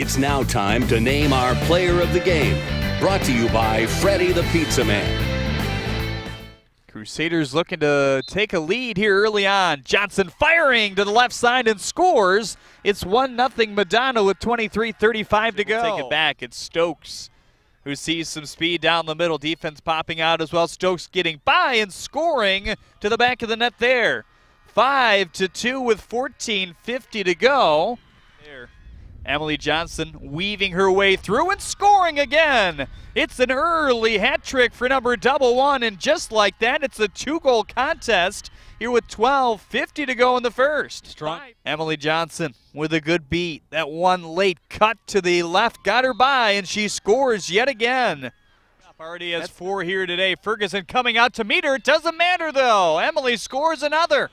It's now time to name our player of the game. Brought to you by Freddie the Pizza Man. Crusaders looking to take a lead here early on. Johnson firing to the left side and scores. It's 1 0 Madonna with 23.35 to go. Take it back. It's Stokes who sees some speed down the middle. Defense popping out as well. Stokes getting by and scoring to the back of the net there. 5 to 2 with 14.50 to go. There. Emily Johnson weaving her way through and scoring again. It's an early hat trick for number double one, and just like that, it's a two-goal contest here with 12.50 to go in the first. Strong. Emily Johnson with a good beat. That one late cut to the left got her by, and she scores yet again. Already has four here today. Ferguson coming out to meet her. It doesn't matter though. Emily scores another.